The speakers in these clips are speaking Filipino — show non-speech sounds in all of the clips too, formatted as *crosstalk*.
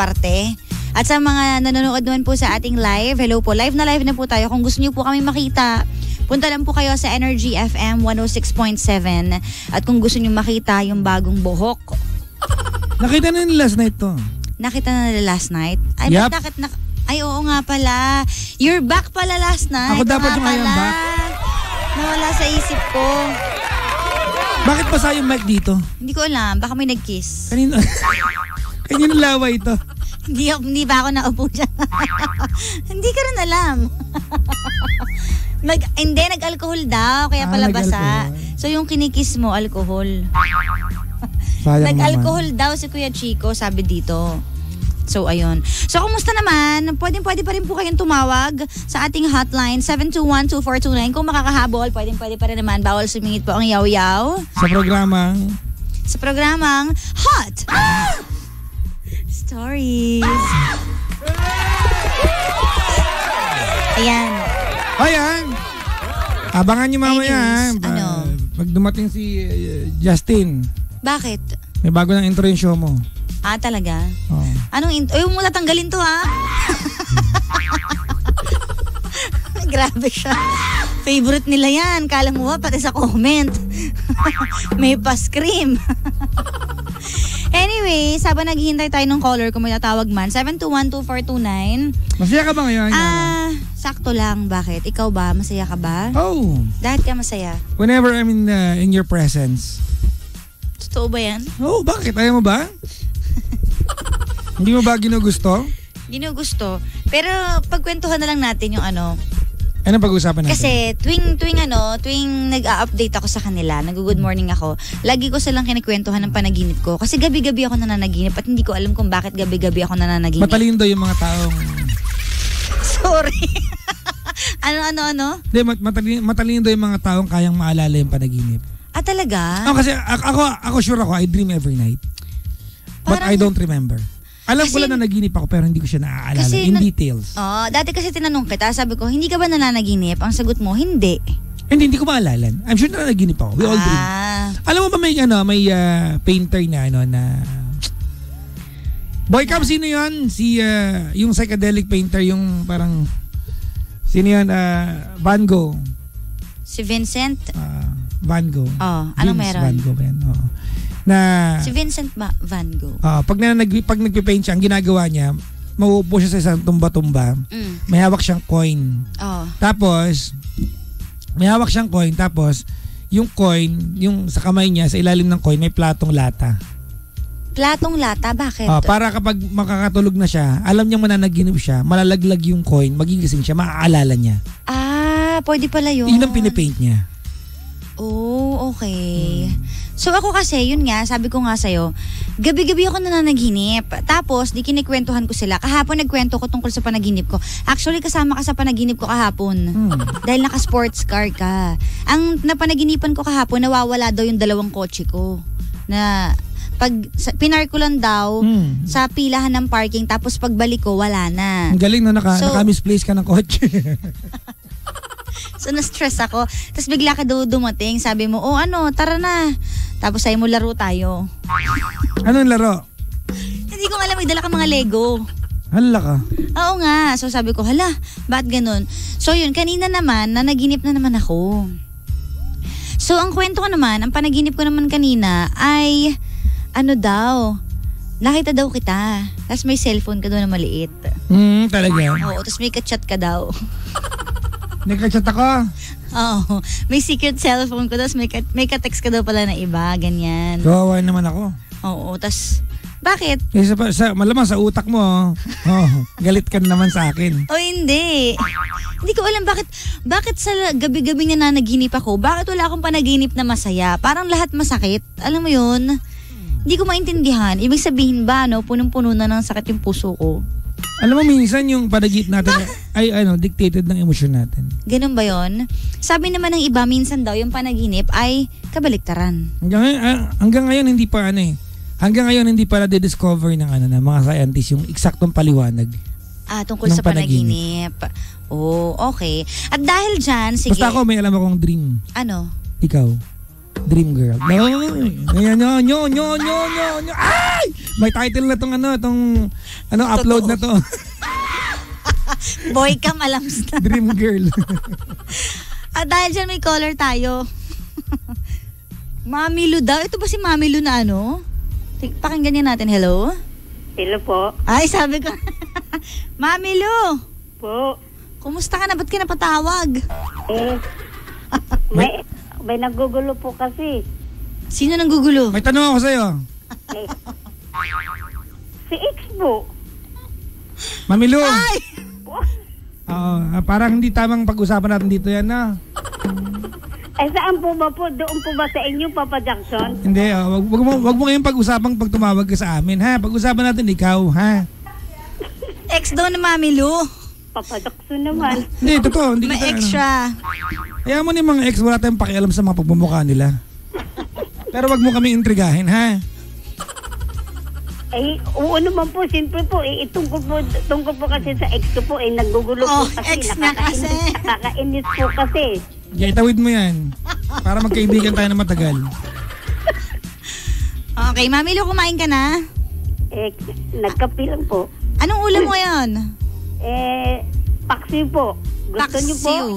parte. At sa mga nanonood naman po sa ating live, hello po, live na live na po tayo. Kung gusto niyo po kami makita, punta lang po kayo sa Energy FM 106.7. At kung gusto niyo makita yung bagong buhok, *laughs* Nakita na nila last night to. nakita na nila last night. Ay, ba't nakit na... Ay, oo nga pala. You're back pala last night. Ako dapat yung pala. back. Nawala sa isip ko. Bakit basa yung mic dito? Hindi ko alam. Baka may nag-kiss. Kanino? *laughs* Kanino laway ito? *laughs* Hindi, hindi ba ako naupo dyan? *laughs* hindi ko rin alam. *laughs* Nag, hindi, nag-alcohol daw. Kaya Ah, pala basa. nag-alcohol. So yung kinikis mo, alcohol. Nag-alcohol daw si Kuya Chico, sabi dito. So, ayun. So, kumusta naman? Pwedeng pwede pa rin po kayong tumawag sa ating hotline 721-2429. Kung makakahabol, pwedeng pwede pa rin naman. Bawal sumingit po ang yaw-yaw. Sa programang Sa programang Hot Stories. Ayan. Ayan. Abangan nyo mamaya. Anyways? Ba- ano? Pag dumating si uh, Justin, Bakit? may bago ng intro yung show mo. Ah, talaga? Oh. Anong int- Ay, huwag mo tatanggalin to ha. *laughs* Grabe siya. Favorite nila yan. Kala mo ba pati sa comment. *laughs* May pa-scream. Anyway, habang naghihintay tayo ng caller kung may tatawag man, 721-2429. Masaya ka ba ngayon? Ah, sakto lang. Bakit? Ikaw ba? Masaya ka ba? oh, Dahil ka masaya. whenever I'm in, uh, in your presence. Totoo ba yan? Oh, bakit? Ayaw mo ba? *laughs* Hindi mo ba ginugusto? Ginugusto. Pero pagkwentuhan na lang natin yung ano, Anong pag-usapan natin? Kasi tuwing tuwing ano, tuwing nag-update ako sa kanila, nag-good morning ako, lagi ko silang kinikwentuhan ng panaginip ko. Kasi gabi-gabi ako nananaginip at hindi ko alam kung bakit gabi-gabi ako nananaginip. Matalino daw yung mga taong... Sorry. *laughs* ano ano ano? Hindi, mat- matalino, matalino daw yung mga taong kayang maalala yung panaginip. Ah talaga? Ako kasi, ako, ako sure ako, I dream every night. But Parang- I don't remember. Alam ko Kasi- lang na naginip ako pero hindi ko siya naaalala Kasi in na- details. Oh, dati kasi tinanong kita, sabi ko, hindi ka ba nananaginip? Ang sagot mo, hindi. Hindi, hindi ko maalala. I'm sure na naginip ako. We all dream. ah, Alam mo ba may ano, may ah, painter na ano na Boy Cam, sino yun? Si, ah, yung psychedelic painter, yung parang, sino yun? Ah, Van Gogh. si Vincent? Ah, Van Gogh. Oh, James meron? Van Gogh ba yan? Oo. Na, Si Vincent ba- Van Gogh. ah, pag, na, nag, pag nagpipaint siya, ang ginagawa niya, mauupo siya sa isang tumba-tumba, Mm. may hawak siyang coin. Oh. Tapos, may hawak siyang coin, tapos, yung coin, yung sa kamay niya, sa ilalim ng coin, may platong lata. Platong lata, bakit? Ah, para kapag makakatulog na siya, alam niya mananaginip siya, malalaglag yung coin, magigising siya, maaalala niya. ah, pwede pala yun. Yun ang pinipaint niya. Oh, okay. So ako kasi, yun nga, sabi ko nga sa'yo, gabi-gabi ako nananaginip. Tapos, di kinikwentuhan ko sila. Kahapon nagkwento ko tungkol sa panaginip ko. Actually, kasama ka sa panaginip ko kahapon. Hmm. Dahil naka-sports car ka. Ang napanaginipan ko kahapon, nawawala daw yung dalawang kotse ko. Na pag sa, pinar ko lang daw Hmm. sa pilahan ng parking tapos pagbalik ko wala na. Ang galing no, naka, So- naka-misplace ka ng kotse. *laughs* So na-stress ako. Tapos bigla ka daw dumating. Sabi mo, oh ano, tara na. Tapos sabi mo, laro tayo. Anong laro? Hindi ko alam, may dala ka mga Lego. Hala ka. Oo nga. So sabi ko, hala, ba't ganun? So yun, kanina naman, nanaginip na naman ako. So ang kwento ko naman, ang panaginip ko naman kanina ay, ano daw, nakita daw kita. Tapos may cellphone ka daw na maliit. Hmm, talaga. Oo, tapos may kachat ka daw. *laughs* Nagka-chat ako. Oo, may secret cellphone ko, tapos may, ka- may ka-text ka daw pala na iba, ganyan. Kawawa naman ako. Oo, tas bakit? Eh, sa, sa, malamang sa utak mo, oh, oh, galit ka naman sa akin. O hindi. Hindi ko alam bakit bakit sa gabi-gabi nga nanaginip ako, bakit wala akong panaginip na masaya? Parang lahat masakit. Alam mo yun? Hindi ko maintindihan. Ibig sabihin ba, no, punong-puno na ng sakit yung puso ko. Alam mo, minsan yung padagit natin *laughs* ay ano, dictated ng emosyon natin. Ganun ba yon? Sabi naman ng iba, minsan daw yung panaginip ay kabaliktaran. Hanggang ngayon, ah, hanggang ngayon hindi pa ano eh. Hanggang ngayon hindi pa na-discover ng ano na mga scientists yung eksaktong paliwanag. Ah, tungkol Ng sa panaginip. Oh, okay. At dahil dyan, sige. Basta ako may alam akong dream. Ano? Ikaw. Dream Girl. No, nyo, nyo, nyo, nyo, nyo, nyo, nyo. Ay! May title na tong ano, tong ano, upload na to. *laughs* Boy cam alams na. Dream Girl. At *laughs* dahil dyan may caller tayo. *laughs* Mami Lu daw. Ito ba si Mami Lu na ano? Pakinggan niya natin. Hello? Hello po. Ay, sabi ko. Mami Lu, Po. kumusta ka na? Ba't ka napatawag? Eh, may, may nagugulo po kasi. Sino nang gugulo? May tanong ako sa'yo. Eh, si X po. Mami Lu. Ay! Oo, ah, parang hindi tamang pag-usapan natin dito yan na. Eh, saan po ba po? Doon po ba sa inyo, Papa Jackson? Hindi, ah, wag, wag mo, wag mo kayong pag-usapang pag tumawag ka sa amin, ha? Pag-usapan natin ikaw, ha? Ex daw na Mami Lu. Papa Jackson naman. Hindi, totoo. Hindi kita, ano. extra. Kaya mo ni mga ex, wala tayong pakialam sa mga pagmumukha nila. Pero wag mo kami intrigahin, ha? Eh, oo naman po, siyempre po, eh, tungkol po, tungkol po kasi sa ex ko po, eh, nagugulo Oh, po kasi. ex na kasi. nakakainis- Nakakainis po kasi. Yeah, itawid mo yan. Para magkaibigan tayo na matagal. Okay, Mami Lu, kumain ka na? Eh, nagkapilang po. Anong ulam mo ngayon? Eh, paksiw po. Gusto niyo po? Paksiw.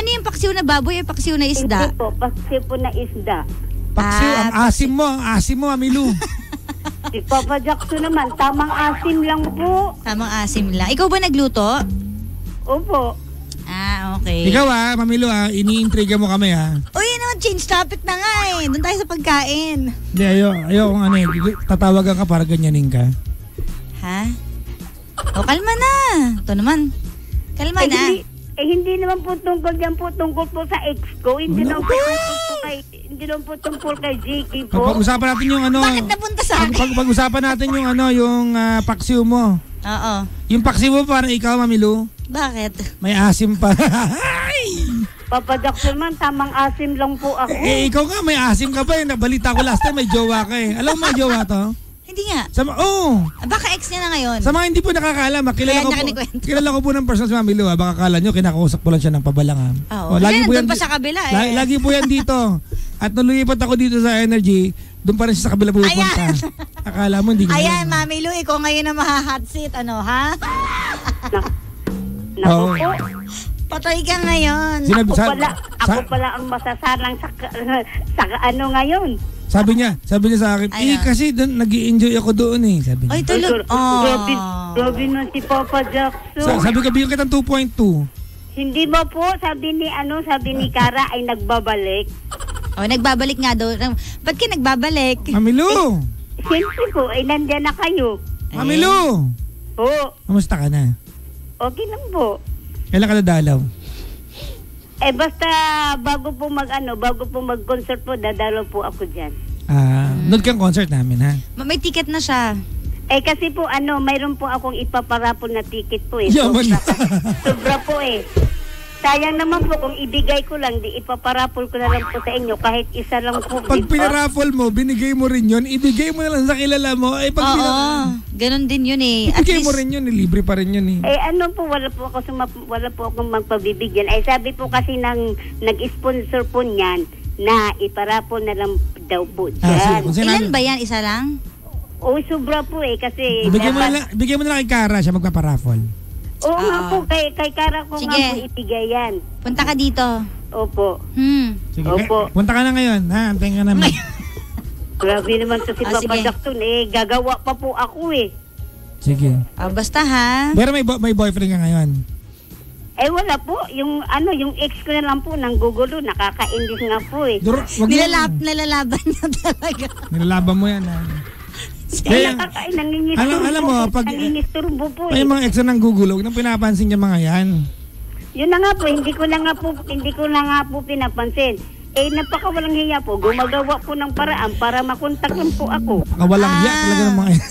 Ano yung paksiw na baboy o paksiw na isda? Hindi po, paksiw po na isda. Paksiw, Ah, ang asim mo, ang asim mo, Amilu. *laughs* Si Papa Jackson naman, tamang asim lang po. Tamang asim lang. Ikaw ba nagluto? Opo. Ah, okay. Ikaw ha, Mamilu ha, iniintriga mo kami ha. Uy, naman, change topic na nga eh. Doon tayo sa pagkain. Hindi, ayo, ayo kung ano eh, tatawagan ka para ganyanin ka. Ha? O, kalma na. Ito naman. Kalma Eh na. hindi, eh, hindi naman po tungkol yan po, tungkol po sa ex ko. Hindi Ano naman po tungkol po kay, hindi naman po tungkol kay JK po. Pag-usapan natin yung ano, Bakit napunta sa akin? pag, pag-usapan natin yung ano, yung ah, paksiw mo. Oo. Yung paksiw mo parang ikaw, Mamilu, Bakit? may asim pa. Papa Jackson man, tamang asim lang po ako. eh, ikaw nga, may asim ka pa eh. Nabalita ko last time, may jowa ka eh. Alam mo may jowa to? Hindi nga. Sa, oh, Ah, Baka ex niya na ngayon. Sa mga hindi po nakakaalam, kilala Kaya ko, niya po, kilala ko po ng personal si Mami Lu. ah. Baka kala nyo, kinakausap ko lang siya ng pabalangan. Oo. Kasi nandun pa sa kabila eh. Lagi, lagi po yan dito. At nung lumipat ako dito sa Energy, doon pa rin siya sa kabila pupunta. Ayan. Akala mo hindi *laughs* ko Ayan, alam. Mami Lu, ikaw ngayon na maha-hot seat. Ano, ha? Naku Oo. po. Patay ka ngayon. Sinabi, Ako sa, pala, ako sa- pala ang masasalang sa, *laughs* sa ano ngayon. Sabi niya, sabi niya sa akin, eh Ayan. kasi doon, nag enjoy ako doon eh. Sabi niya. Ay, tulog. Oh. Grabe, grabe na si Papa Jackson. Sa- sabi ko, bigyan kitang 2.2. Hindi ba po, sabi ni ano, sabi ni Kara ay nagbabalik. Oh, nagbabalik nga daw. Ba't ka nagbabalik? Mami Lu! Siyempre po, ay nandyan na kayo. Mami Lu! Po, Kamusta ka na? okay lang po. Kailan ka nadalaw? Eh basta bago po mag ano, bago po mag-concert po, dadalo po ako diyan. Ah, nood kang concert namin ha. Ma- May ticket na siya. Eh kasi po ano, mayroon po akong ipaparapol na ticket po eh. Yaman Sobra, na. sobra po eh. Sayang naman po kung ibigay ko lang, di ipaparapol ko na lang po sa inyo kahit isa lang po. Pag pinaraffle mo, binigay mo rin yun, ibigay mo na lang sa kilala mo. Eh, pag Oo. Ganon din yun eh. At ibigay mo least, rin yun, eh, libre pa rin yun eh. Eh ano po, wala po ako sumap, wala po akong magpabibigyan. Eh sabi po kasi ng nag-sponsor po niyan na iparapol na lang daw po Ah, sige, ilan ba yan? Isa lang? Oo, sobra po eh kasi Bigyan mo, na dapat- lang, bigyan mo na lang kay Kara, siya magpaparaffle. Oo nga Ah. po, kay, kay Kara ko nga Sige. po ibigay yan. Punta ka dito. Opo. Hmm. Sige, Opo. kaya- punta ka na ngayon, ha? Antayin ka namin. *laughs* Grabe naman to si Ah, Papa sige. Jackson eh. Gagawa pa po ako eh. Sige. Ah, basta ha. Pero may, bo- may boyfriend ka ngayon. Eh wala po. Yung ano, yung ex ko na lang po nang gugulo. Nakaka-indis nga po eh. Duro, wag Nilalab, nilalaban niya talaga. Nilalaban mo yan, ha? Kaya- nakaka- nangingisturbo Alam- alam mo, po. pag- Nangingisturbo po May eh. mga ex na nang gugulog nang pinapansin niya mga yan. Yun na nga po, hindi ko na nga po, hindi ko na nga po pinapansin. Eh, napaka walang hiya po. Gumagawa po ng paraan para makontak lang po ako. Kawalang hiya Ah. talaga ng mga yan. *laughs*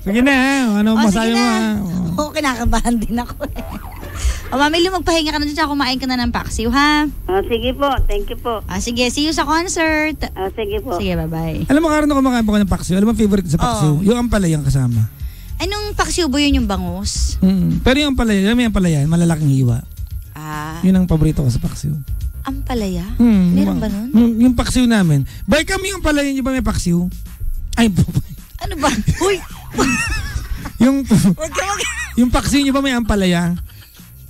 Sige na? Ano Oh, masabi mo, na. ha? Oh. Oo, kinakabahan din ako eh. O, Mami Lu, magpahinga ka na dyan tsaka kumain ka na ng paksiw, ha? Ah, sige po, thank you po. Ah, sige, see you sa concert. Ah, sige po. Sige, bye-bye. Alam mo, karon ako kumakain pa ko ng paksiw. Alam mo, favorite ko sa paksiw? Oo. Yung ampalayang kasama. Anong paksiw ba yun yung bangus? Mm. Pero yung ampalaya, yung may ampalaya, malalaking hiwa. Ah, Yun ang paborito ko sa paksiw. Ampalaya? Hmm, Meron yung- ba nun? Yung, yung paksiw namin. Boy, kami yung pala niyo ba may paksiw? Ay, *laughs* Ano ba? Uy! yung, Huwag ka mag... yung paksiw niyo ba may ampalaya?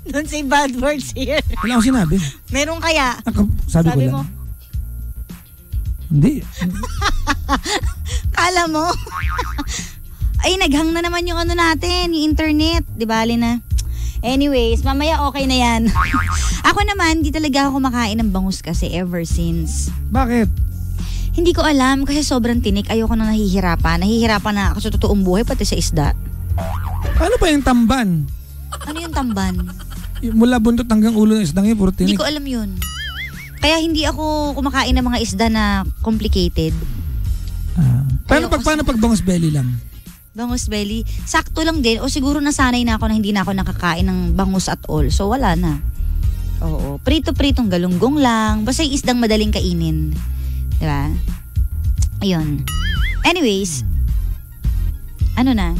*laughs* Don't say bad words here. Wala akong sinabi. Meron kaya? Ako, sabi, Sabi ko mo. lang. Hindi. *laughs* Kala mo? *laughs* Ay, naghang na naman yung ano natin, yung internet. Di bali na. Anyways, mamaya okay na yan. ako naman, di talaga ako kumakain ng bangus kasi ever since. Bakit? Hindi ko alam kasi sobrang tinik. Ayoko na nahihirapan. Nahihirapan na ako sa totoong buhay, pati sa isda. Paano ba yung tamban? Ano yung tamban? Mula buntot hanggang ulo ng isdang yun, puro Hindi tinik. ko alam yun. Kaya hindi ako kumakain ng mga isda na complicated. Ah. Paano Ayoko pag, paano pag bangus belly lang? Bangus belly, sakto lang din. O siguro nasanay na ako na hindi na ako nakakain ng bangus at all. So wala na. Oo. Prito-pritong galunggong lang. Basta yung isdang madaling kainin. Di ba? Ayun. Anyways, ano na?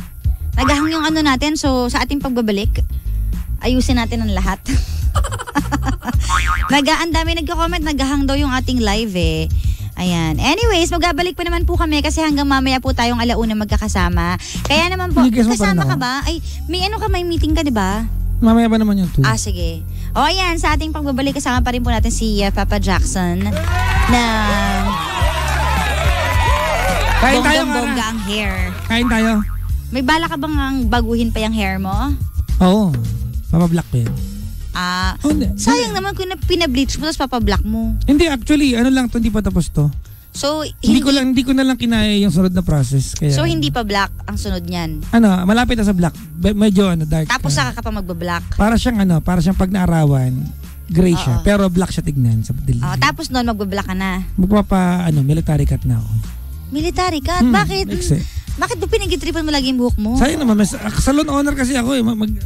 Nagahang yung ano natin. So sa ating pagbabalik, ayusin natin ang lahat. *laughs* Naga, ang dami nagko-comment, nagahang daw yung ating live eh. Ayan. Anyways, magbabalik pa naman po kami kasi hanggang mamaya po tayong alauna magkakasama. Kaya naman po, kasama ka ba? Ay, may ano ka, may meeting ka, di ba? Mamaya ba naman yung two? Ah, sige. O ayan, sa ating pagbabalik kasama pa rin po natin si uh, Papa Jackson na Kain tayo, bonggang-bongga ang hair. Kain tayo. May bala ka bang ang baguhin pa yung hair mo? Oo. Papa-black pa yun. Ah, Oh, hindi. sayang naman kung na- pinableach mo tapos papablock mo. Hindi, actually, ano lang to, hindi pa tapos to. So, Hindi, ko lang hindi ko na lang kinaya yung sunod na process. Kaya, So, hindi pa black ang sunod niyan. Ano, malapit na sa black. Be- medyo ano, dark. Tapos na. saka ka pa magbablock. Para siyang ano, para siyang pag naarawan, gray siya. Oo. Pero black siya tignan sa dilim. Oh, tapos noon magbablock ka na. Magpapa, ano, military cut na ako. Military ka? Hmm, Bakit? exe. Bakit ba pinagitripan mo lagi yung buhok mo? Sayang naman, mas, ah, salon owner kasi ako eh. Mag, mag-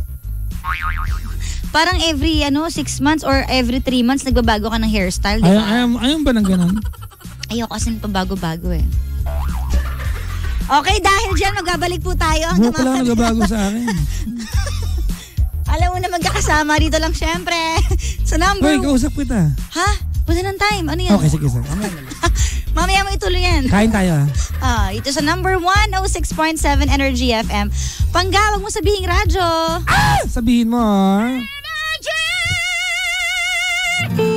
Parang every ano, six months or every three months nagbabago ka ng hairstyle, di ba? ayaw, ayaw ba ng ganun? Ayoko kasi pabago-bago eh. Okay, dahil dyan, magbabalik po tayo. Ang Buhok ko lang nagbabago sa akin. *laughs* Alam mo na magkakasama dito lang syempre. *laughs* sa number... Hoy, kausap kita. ha? Wala ng time. Ano yan? Okay, sige, sige. *laughs* Mamaya mo ituloy yan. Kain tayo. Ah, uh, *laughs* ito sa number 106.7 Energy FM. Pangga, mo sabihin radyo. Ah! Sabihin mo. Ah. Energy!